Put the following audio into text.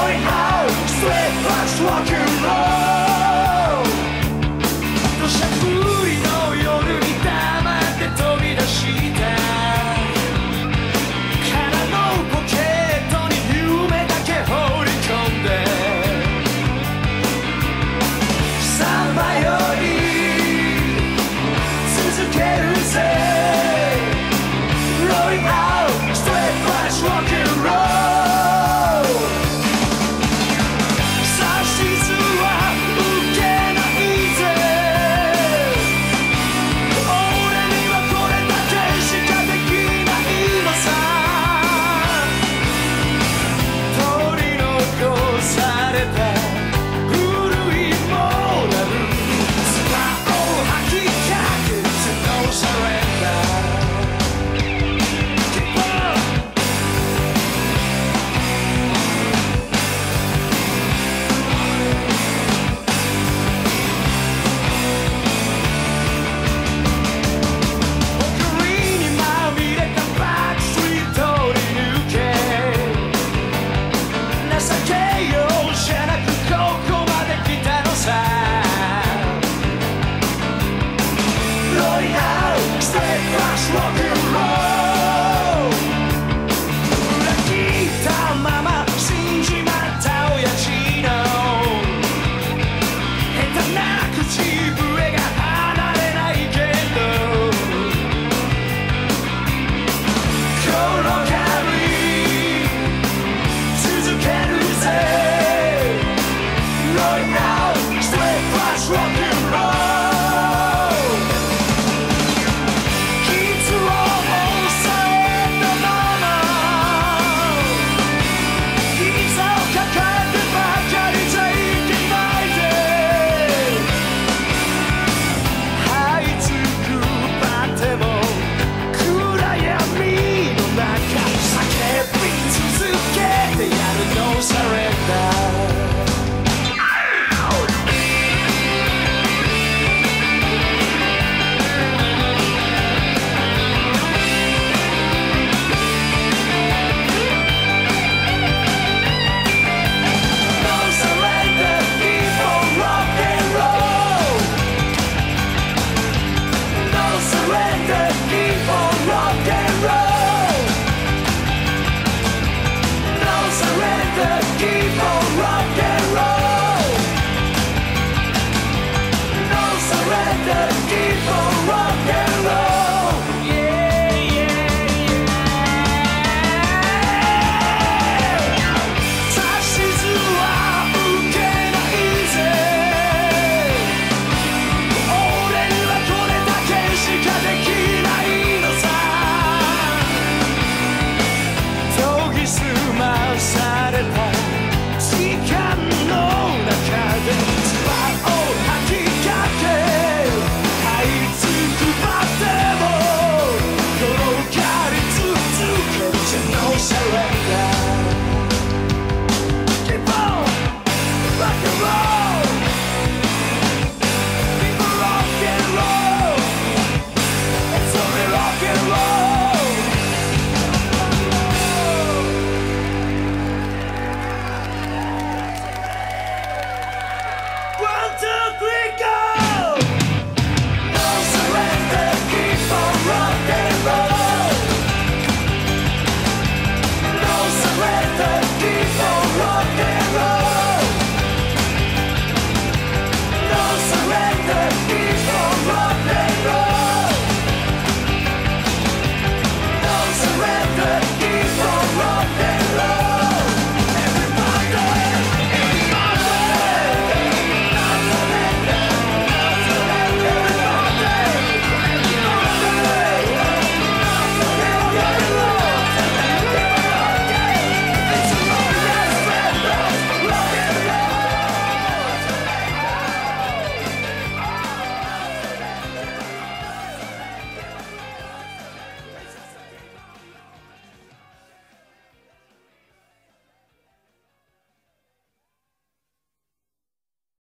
boy how, straight flash rock and roll. Yeah.